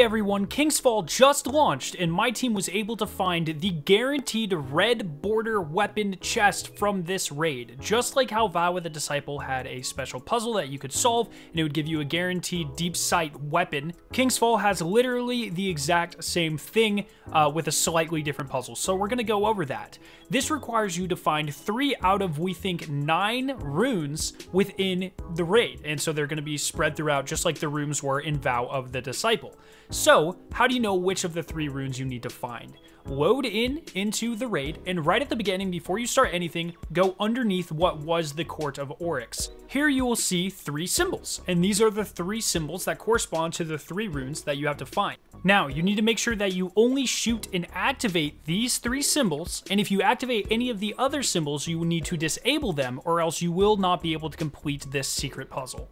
Everyone, King's Fall just launched and my team was able to find the guaranteed red border weapon chest from this raid. Just like how Vow of the Disciple had a special puzzle that you could solve and it would give you a guaranteed deep sight weapon, King's Fall has literally the exact same thing uh, with a slightly different puzzle. So we're going to go over that. This requires you to find three out of, we think, nine runes within the raid. And so they're going to be spread throughout just like the rooms were in Vow of the Disciple. So, how do you know which of the three runes you need to find? Load in into the raid, and right at the beginning, before you start anything, go underneath what was the Court of Oryx. Here you will see three symbols, and these are the three symbols that correspond to the three runes that you have to find. Now, you need to make sure that you only shoot and activate these three symbols, and if you activate any of the other symbols, you will need to disable them, or else you will not be able to complete this secret puzzle.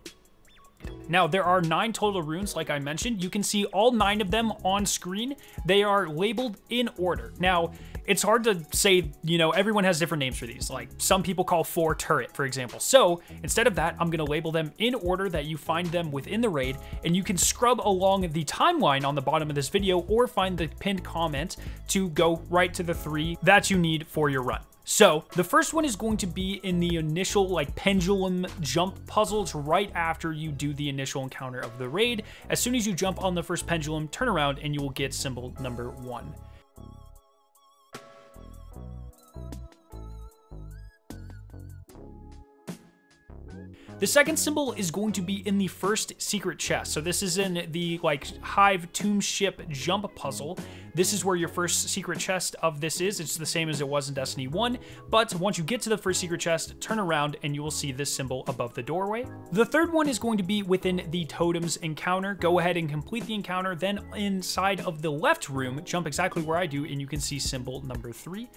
Now, there are nine total runes, like I mentioned. You can see all nine of them on screen. They are labeled in order. Now, it's hard to say, you know, everyone has different names for these. Like, some people call four turret, for example. So, instead of that, I'm going to label them in order that you find them within the raid, and you can scrub along the timeline on the bottom of this video or find the pinned comment to go right to the three that you need for your run. So the first one is going to be in the initial like pendulum jump puzzles right after you do the initial encounter of the raid. As soon as you jump on the first pendulum, turn around and you will get symbol number one. The second symbol is going to be in the first secret chest. So this is in the like Hive Tomb Ship jump puzzle. This is where your first secret chest of this is. It's the same as it was in Destiny 1, but once you get to the first secret chest, turn around and you will see this symbol above the doorway. The third one is going to be within the totems encounter. Go ahead and complete the encounter. Then inside of the left room, jump exactly where I do and you can see symbol number three.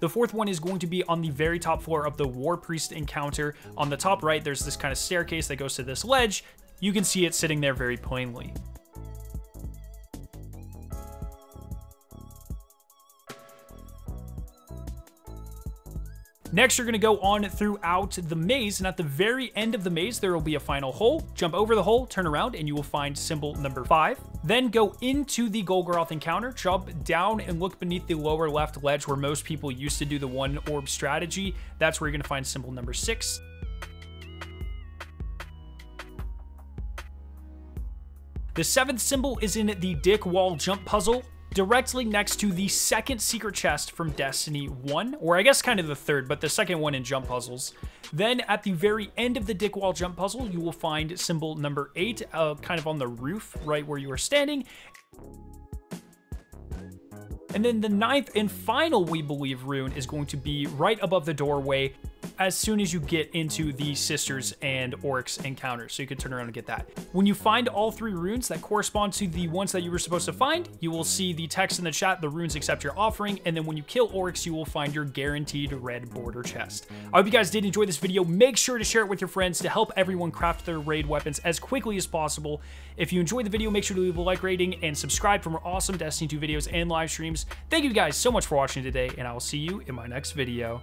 The fourth one is going to be on the very top floor of the War Priest encounter. On the top right, there's this kind of staircase that goes to this ledge. You can see it sitting there very plainly. Next, you're to go on throughout the maze, and at the very end of the maze, there will be a final hole. Jump over the hole, turn around, and you will find symbol number five. Then go into the Golgoroth encounter, jump down and look beneath the lower left ledge where most people used to do the one orb strategy. That's where you're to find symbol number six. The seventh symbol is in the Dick Wall jump puzzle directly next to the second secret chest from Destiny 1, or I guess kind of the third, but the second one in jump puzzles. Then at the very end of the Dick Wall jump puzzle, you will find symbol number 8, uh, kind of on the roof right where you are standing. And then the ninth and final, we believe, rune is going to be right above the doorway as soon as you get into the Sisters and Oryx encounter, so you can turn around and get that. When you find all three runes that correspond to the ones that you were supposed to find, you will see the text in the chat, the runes accept your offering, and then when you kill Oryx, you will find your guaranteed red border chest. I hope you guys did enjoy this video. Make sure to share it with your friends to help everyone craft their raid weapons as quickly as possible. If you enjoyed the video, make sure to leave a like rating and subscribe for more awesome Destiny 2 videos and live streams. Thank you guys so much for watching today, and I will see you in my next video.